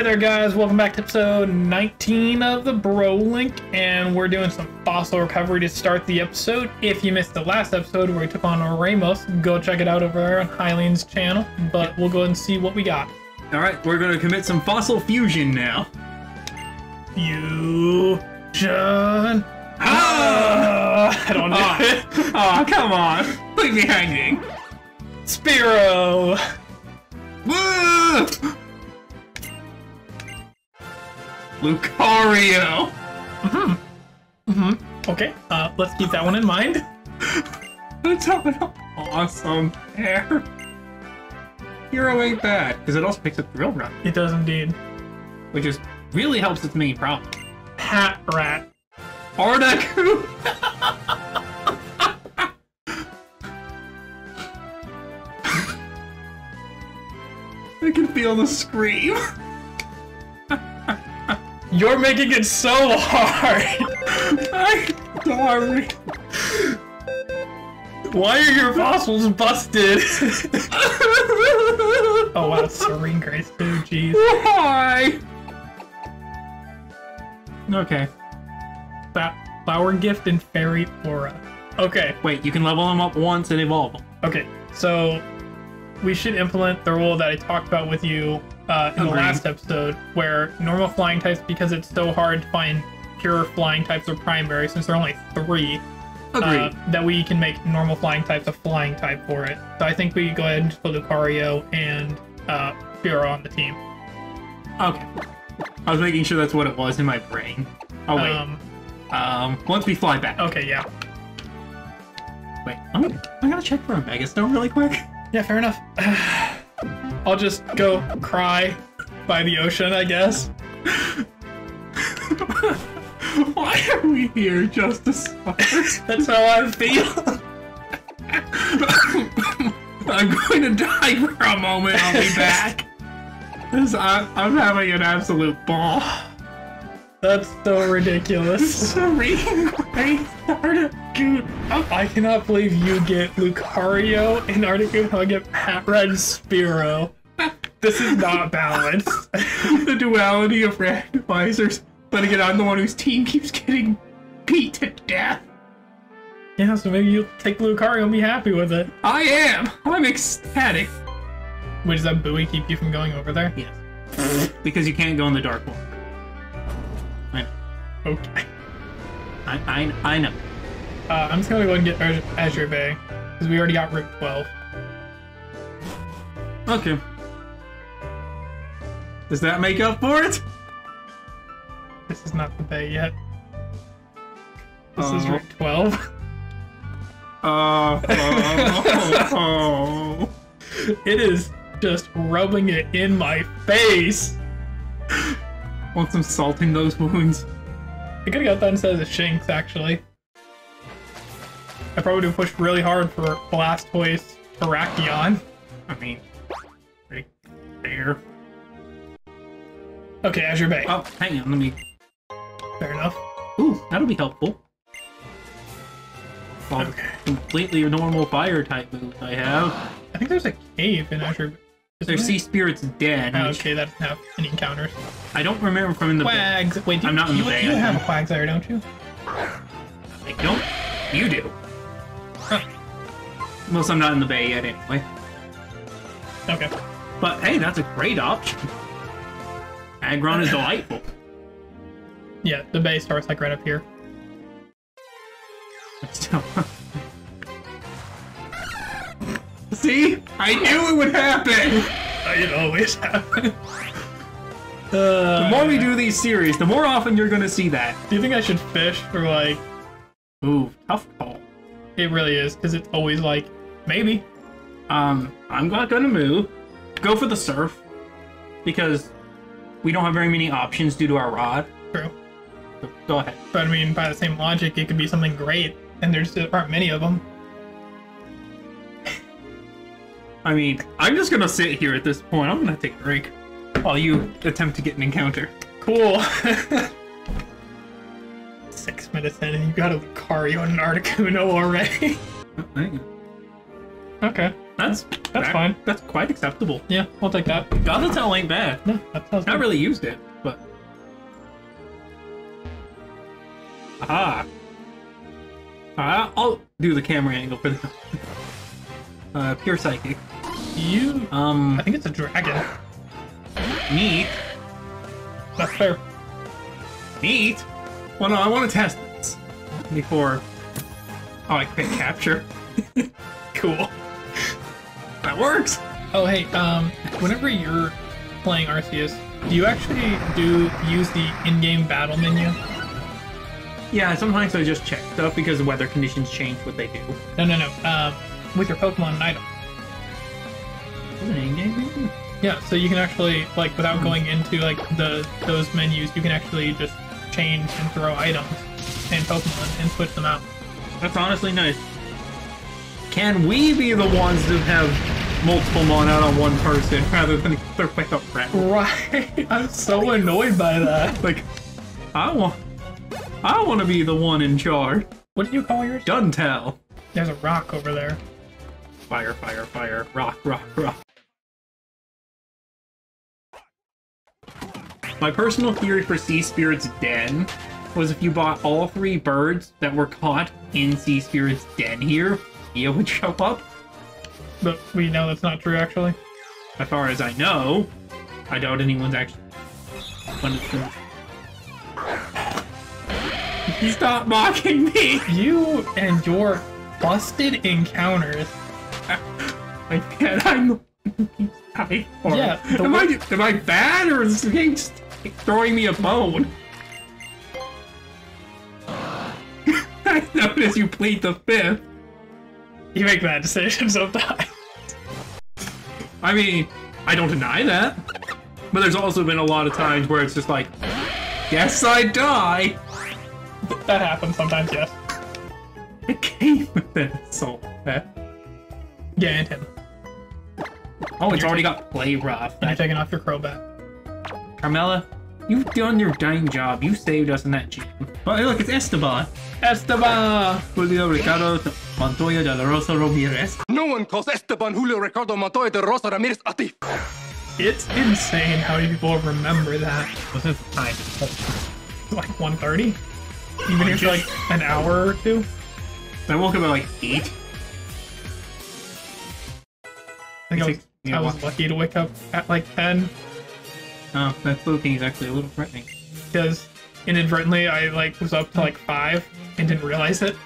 Hey there, guys. Welcome back to episode 19 of the Bro Link, and we're doing some fossil recovery to start the episode. If you missed the last episode where we took on Ramos, go check it out over there on Hylian's channel, but we'll go ahead and see what we got. All right, we're gonna commit some fossil fusion now. Fusion. Ah! ah I don't know. Oh, oh, come on! Leave me hanging. Spiro. Woo! Lucario. Mhm. Mhm. Okay, uh, let's keep that one in mind. Awesome pair. Hero ain't bad because it also picks up the real Run, It does indeed. which is really helps its main problem. Hat Rat. Ardaku. I can feel the scream. You're making it so hard. I'm sorry. Why are your fossils busted? oh wow, Serene Grace too, jeez. Why? Okay. Fa- Flower Gift and Fairy Flora. Okay, Wait, you can level them up once and evolve them. okay, so we should implement the rule that I talked about with you uh, in the last episode, where normal flying types, because it's so hard to find pure flying types or primary, since there are only three, uh, that we can make normal flying types a flying type for it. So I think we go ahead and just put Lucario and uh, Spiro on the team. okay. I was making sure that's what it was in my brain. Oh wait. Um, Um, once we fly back. okay, yeah. Wait, I'm, I'm gonna check for a Megastone really quick. Yeah, fair enough. I'll just go cry by the ocean, I guess. Why are we here just to? That's how I feel. I'm going to die for a moment. I'll be back. I, I'm having an absolute ball. That's so ridiculous. Serene Grace Articuno. I cannot believe you get Lucario and Articuno, I get Pat Red Spiro. This is not balanced. the duality of randomizers. But again, I'm the one whose team keeps getting beat to death. yeah, so maybe you'll take Lucario and be happy with it. I am. I'm ecstatic. Wait, does that buoy keep you from going over there? Yes. because you can't go in the dark one. I know. Okay. I, I, I know. Uh, I'm just gonna go and get Azure Bay, because we already got Route 12. Okay. Does that make up for it? This is not the bay yet. This is Oh. Route 12. Uh, oh, oh. It is just rubbing it in my face. Want some salting those wounds? I could have got that instead of the Shinx, actually. I probably would have pushed really hard for Blastoise Terrakion. I mean, pretty fair. Okay, Azure Bay. Oh, hang on, let me. Fair enough. Ooh, that'll be helpful. Okay. completely normal fire type moves I have. I think there's a cave in Azure Their? Sea Spirit's Den. Oh, okay, that doesn't have any encounters. I don't remember from in the. Quags! Wait, I'm not in you, the bay, you have a. Quagsire, don't you? I don't. You do. Most I'm not in the bay yet, anyway. Okay. But hey, that's a great option. Aggron is delightful. Yeah, the bay starts like right up here. Still. See? I knew it would happen! It always happens. The Uh, more we do these series, the more often you're gonna see that. do you think I should fish for like Ooh, tough call. It really is, because it's always like, maybe. Um, I'm not gonna move. Go for the surf. Because we don't have very many options due to our rod. True. So go ahead. But I mean, by the same logic, it could be something great, and there just aren't many of them. I mean, I'm just gonna sit here at this point. I'm gonna take a break while you attempt to get an encounter. Cool. Six minutes in, and you got a Lucario and an Articuno already. Okay. That's That's that- fine. That's quite acceptable. Yeah, I'll take that. Gothitelle ain't bad. No, that sounds Not good. really used it, but. Aha. Uh, I'll do the camera angle for the. Uh, pure psychic. You, Um, I think it's a dragon. neat. That's fair. Neat. Well, no, I want to test this before. Oh, I can capture. cool. That works. Oh, hey, um, whenever you're playing Arceus, do you actually do use the in-game battle menu? Yeah, sometimes I just check stuff because the weather conditions change what they do. No, no, no. Um, with your Pokemon and item. Is it an in-game menu? Yeah, so you can actually like without going into like the those menus, you can actually just change and throw items and Pokemon and switch them out. That's honestly nice. Can we be the ones that have multiple mon out on one person rather than they're like a friend? Right. I'm so annoyed by that. Like, I want, I want to be the one in charge. What did you call yours? Duntel. There's a rock over there. Fire, fire, fire. Rock, rock, rock. My personal theory for Sea Spirit's Den was if you bought all three birds that were caught in Sea Spirit's Den here, Dia would show up. But we know that's not true actually. As far as I know, I doubt anyone's actually. Stop mocking me! You and your busted encounters. I can't. I'm. I, or, Yeah, am, I, am I bad or is this game just throwing me a bone? I notice you plead the fifth. You make bad decisions sometimes. I mean, I don't deny that. But there's also been a lot of times where it's just like, guess I die. that happens sometimes, yes. It came with that soul. Eh? Yeah, and him. Oh, it's already got play rough. And you're taking off your Crobat. Carmela, you've done your dang job. You saved us in that gym. Oh, hey, look, it's Esteban. Esteban! Julio Ricardo Montoya de la Rosa Ramirez. No one calls Esteban Julio Ricardo Montoya de Rosa Ramirez Atif. It's insane how many people remember that. What's his time? Like 1.30? Even if it's like an hour or two? I woke up at like 8. I think I was, I was lucky to wake up at like 10 Oh, that slow thing is actually a little threatening. because inadvertently I like was up to like 5 and didn't realize it.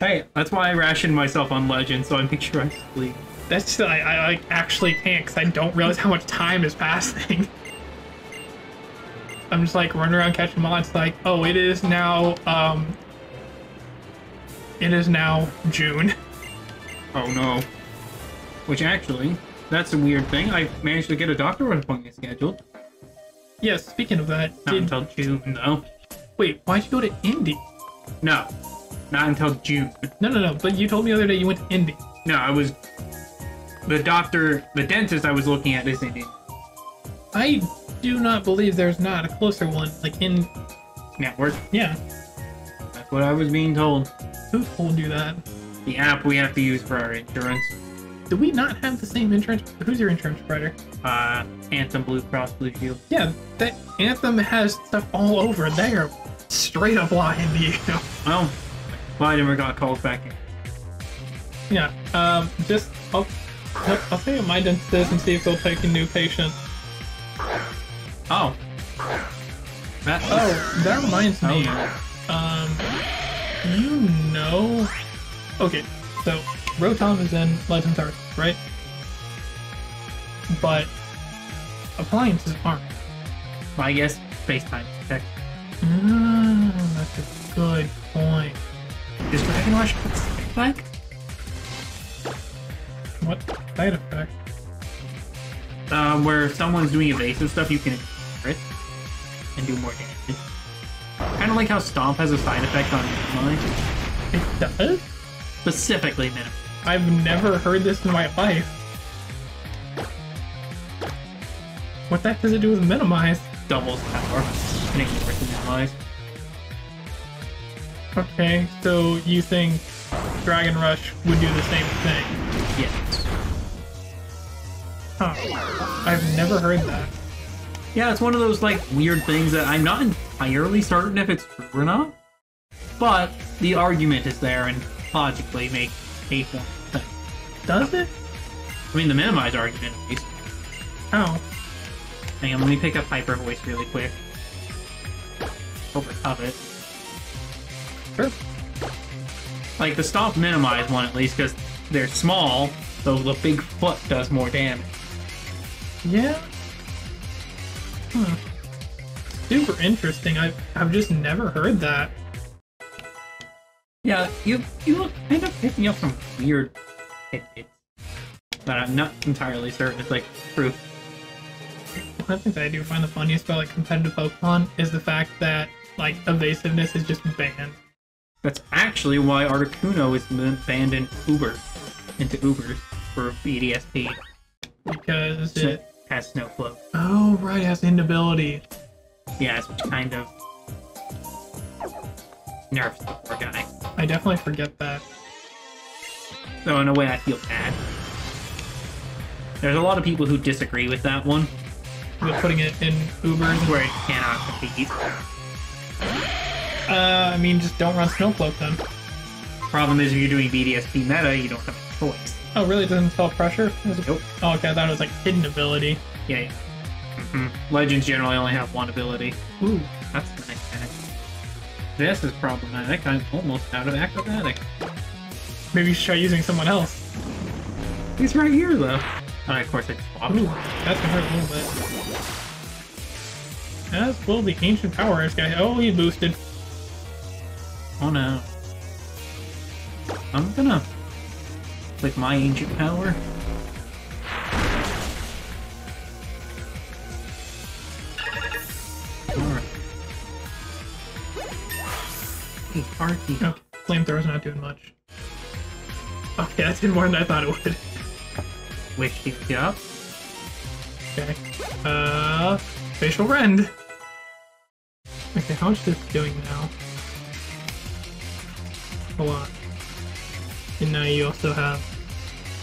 Hey, that's why I rationed myself on Legend, so I make sure I sleep. That's I, I like actually can't because I don't realize how much time is passing. I'm just like running around catching mods like, oh, it is now, um, it is now June. Oh no. Which actually, that's a weird thing. I managed to get a doctor appointment scheduled. Yes, speaking of that, Not did, until June, though. wait, why'd you go to Indy? No, not until June. No, no, no, but you told me the other day you went to Indy. No, I was. The doctor, the dentist I was looking at is Indy. I do not believe there's not a closer one, like in, network. yeah, That's what I was being told. who told you that? The app we have to use for our insurance. Do we not have the same insurance? Who's your insurance provider? Uh, Anthem Blue Cross Blue Shield. Yeah, that Anthem has stuff all over. They are straight up lying to you. Well, well, I never got called back in. yeah, um, just I'll I'll I'll see what my dentist is and see if they'll take a new patient. Oh. That, Oh, that reminds me. Oh. Um, you know. Okay, so Rotom is in Legends Arceus, right? But appliances aren't. I guess FaceTime. Tech. Mm, that's a good point. Is Dragon Rush like? What side effect? Um, where if someone's doing evasive stuff, you can ignore it and do more damage. Kind of like how Stomp has a side effect on mine, It does? specifically minimum. I've never heard this in my life. What the heck does it do with minimize? Doubles power ignores the minimize. Okay, so you think Dragon Rush would do the same thing? Yes. Huh. I've never heard that. Yeah, it's one of those like weird things that I'm not entirely certain if it's true or not. But the argument is there and logically makes a point. sense. Does it? I mean, the minimize argument at least. Oh. Hang on, let me pick up Hyper Voice really quick. Overcome it. Sure. Like the stop minimize one at least because they're small, so the big foot does more damage. Yeah. Hmm. Super interesting. I've, I've just never heard that. Yeah, you you look kind of picking up some weird tidbits, but I'm not entirely certain it's like truth. One thing that I do find the funniest about like competitive Pokemon is the fact that like evasiveness is just banned. That's actually why Articuno is banned in Uber, into Ubers for BDSP. Because it it has no flow. Oh right, it has inability. Yeah, it's kind of nerfs the poor guy. I definitely forget that. So in a way, I feel bad. There's a lot of people who disagree with that one, With putting it in Ubers. where it cannot compete. Uh, I mean, just don't run Snow Cloak then. Problem is, if you're doing BDSP meta, you don't have a choice. Oh, really? It doesn't spell pressure? It- Nope. Oh, okay. I thought it was like hidden ability. Yeah, yeah. hmm Legends generally only have one ability. Ooh. That's nice. This is problematic. I'm almost out of acrobatic. Maybe you should try using someone else. He's right here, though. And of course, I swapped. Ooh, that's gonna hurt a little bit. As will the ancient power this guy. Oh, he boosted. Oh no. I'm gonna click my ancient power. Hey, Arky. Oh, flamethrower's not doing much. Okay, that did more than I thought it would. Wish you up. Okay. Uh, Spacial Rend. Okay, how much is this doing now? A lot. And now you also have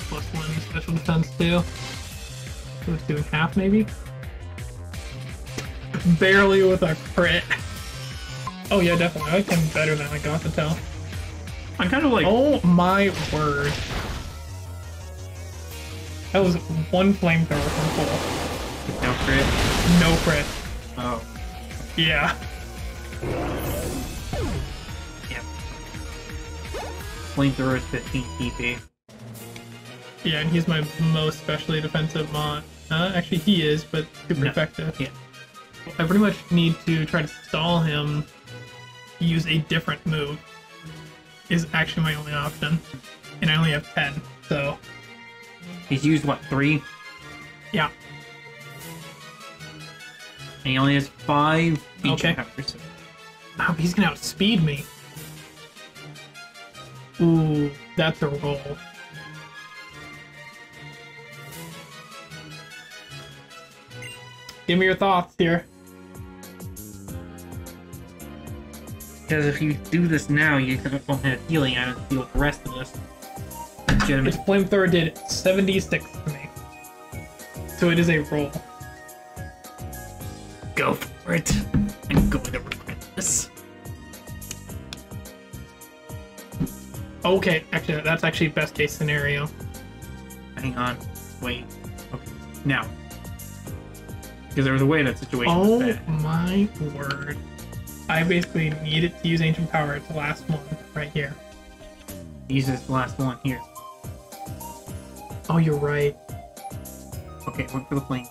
plus one special defense too. So it's doing half maybe? Barely with a crit. Oh yeah, definitely. I like him better than I got to tell. I'm kind of like, Oh my word. That was one flamethrower from full. no crit. No crit. Oh, Yeah. yeah. Flamethrower is 15 PP. Yeah, and he's my most specially defensive mon. Uh, actually, he is, but super No. effective. Yeah. I pretty much need to try to stall him. Use a different move. Is actually my only option, and I only have ten. So He's used, what, three? yeah, And he only has five Okay. powers. oh, he's gonna outspeed me. Ooh, that's a roll. Give me your thoughts here. Because if you do this now, you won't have healing out of the deal with the rest of this. Legitimate. Its flamethrower did 76 to me. So it is a roll. Go for it. I'm going to regret this. Okay, actually, that's actually best case scenario. Hang on. Wait. Okay. Now. Because there was a way in that situation Oh my word. I basically needed to use Ancient Power. It's the last one right here. Use this last one here. Oh, you're right. Okay, went for the flame.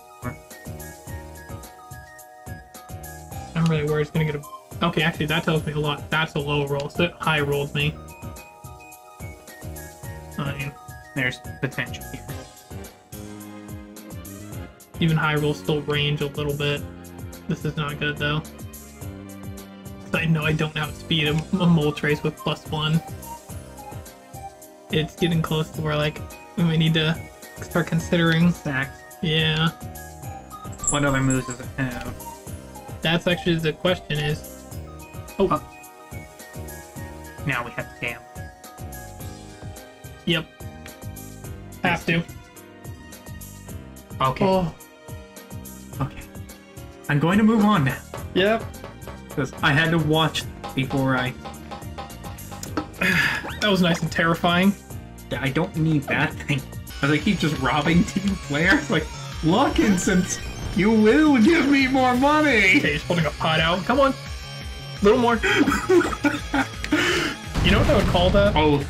I'm really worried it's gonna get a. Okay, actually, that tells me a lot. That's a low roll, so it high rolled me. Oh, Fine. There's potential here. Even high rolls still range a little bit. This is not good though. I know I don't outspeed a, a Moltres with plus one. It's getting close to where like we need to start considering. Stacks. Yeah, What other moves does it have? that's actually the question is. Oh, Uh, Now we have Dam. yep. Have to. Okay. Oh. Okay. I'm going to move on now Yep. Because I had to watch before I. That was nice and terrifying. I don't need that thing. As I keep just robbing team players, like, look, Instant, you will give me more money. Okay, he's holding a pot out. Come on. A little more. you know what I would call that? Oh,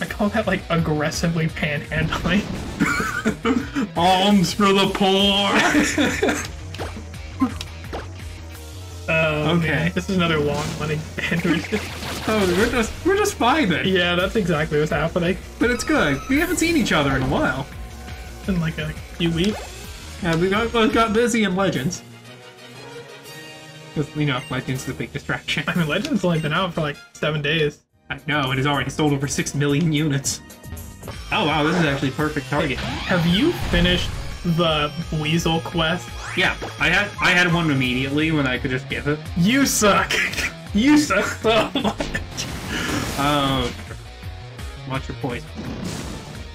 I call that like aggressively panhandling. alms for the poor. Okay. man. This is another long money oh, we're just we're just fine then. yeah, that's exactly what's happening. But it's good. We haven't seen each other in a while. In like a few weeks. Yeah, we got we got busy in Legends. Because you know, Legends is a big distraction. I mean, Legend's only been out for like seven days. I know it has already sold over six million units. Oh wow, this is actually perfect target. Have you finished the Weasel quest? Yeah, I had I had one immediately when I could just give it. You suck. you suck so much. Oh, watch your poison.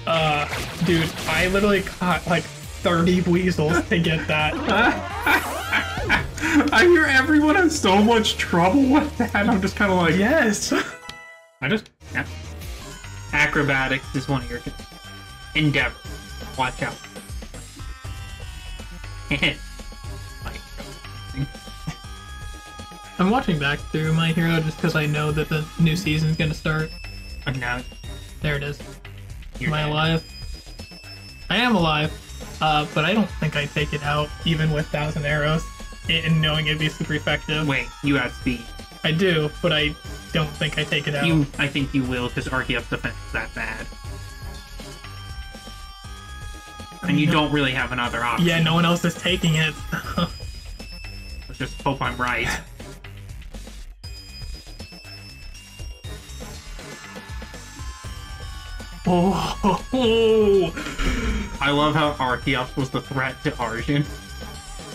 Uh, dude, I literally caught like 30 weasels to get that. I hear everyone has so much trouble with that. I'm just kind of like, yes. I just yeah. acrobatics is one of your endeavors. Watch out. I'm watching back through My Hero just because I know that the new season's gonna start. now There it is. Am I dead. alive? I am alive, uh, but I don't think I take it out even with thousand arrows and knowing it'd be super effective. Wait, you have speed. I do, but I don't think I take it out. You, I think you will because Arceus defense is that bad. And you No. don't really have another option. Yeah, no one else is taking it. Let's just hope I'm right. oh, I love how Arceus was the threat to Arjun.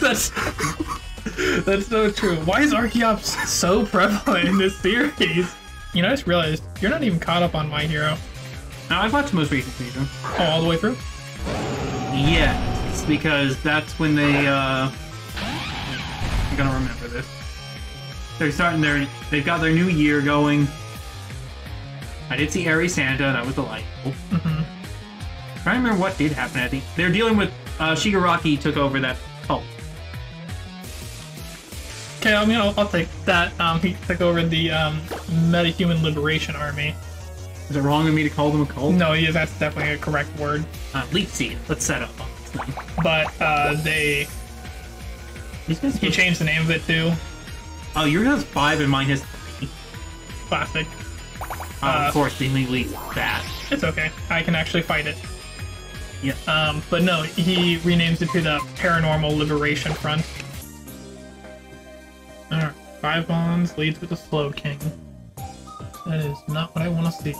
that's that's so true. Why is Archeops so prevalent in this series? You know, I just realized you're not even caught up on My Hero. Now I've watched the most recent season. Oh, all the way through. Yes, because that's when they. uh... I'm gonna remember this. They're starting their. They've got their new year going. I did see Airy Santa, that was delightful. Mhm. trying to remember what did happen at the. They're dealing with uh, Shigaraki took over that cult. Okay, I mean, I'll, I'll take that. Um, he took over the um, Metahuman Liberation Army. Is it wrong of me to call them a cult? No, yeah, that's definitely a correct word. Uh, Seed. Let's set up on this thing. But uh, they he changed the name of it to Oh, yours has five and mine has three. Classic. Uh, Uh, of course, they leave that. It's okay. I can actually fight it. Yeah. Um, but no, he renames it to the Paranormal Liberation Front. Alright, five bonds leads with the Slowking. That is not what I want to see.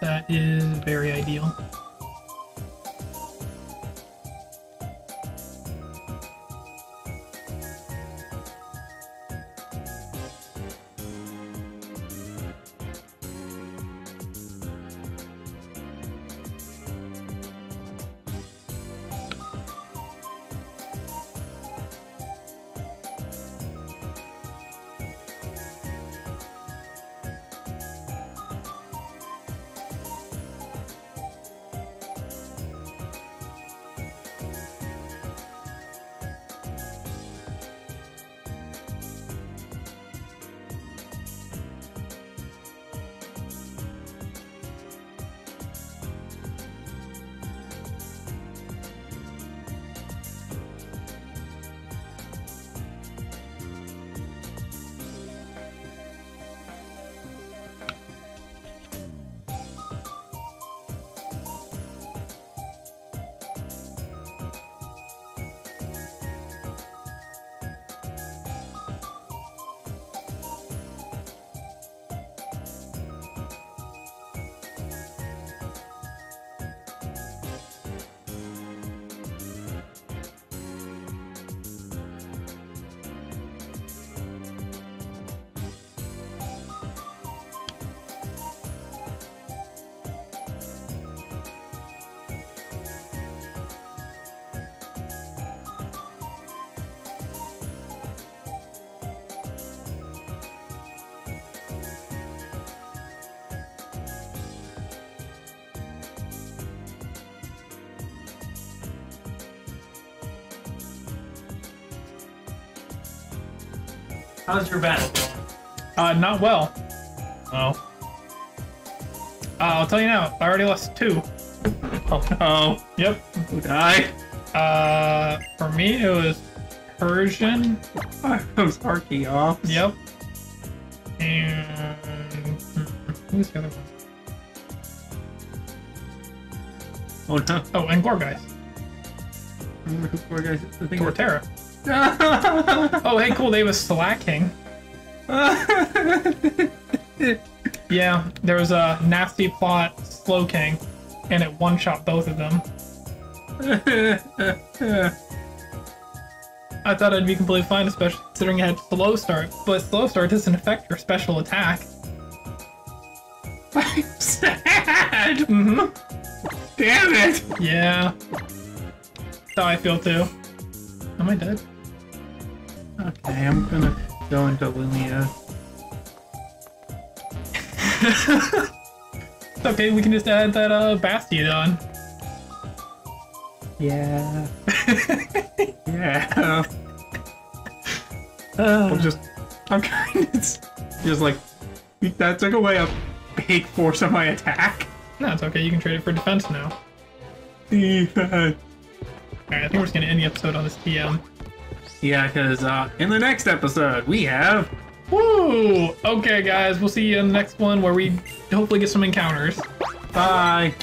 That is very ideal. How's your battle? Uh, not well. Oh. Uh, I'll tell you now. I already lost two. Oh no. Yep. Who died? Uh, for me it was Persian. It was Archeops. Yep. And who's the other one? Oh no. Oh, and Gourgeist. Remember who poor guys? The thing Torterra. Oh, hey, cool. They was Slacking. Yeah, there was a nasty plot, Slowking, and it one shot both of them. I thought I'd be completely fine, especially considering it had slow start, but slow start doesn't affect your special attack. I'm sad. Mm-hmm. Damn it. Yeah. That's how I feel too. Am I dead? Okay, I'm gonna go into Lilia. It's okay, we can just add that uh Bastion on. Yeah. yeah. I'm just, I'm kind of just like that took away a big force of my attack. No, it's okay, you can trade it for defense now. Defense. Alright, I think we're just gonna end the episode on this TM. Yeah, because uh, in the next episode we have Woo! Okay, guys, we'll see you in the next one where we hopefully get some encounters. bye.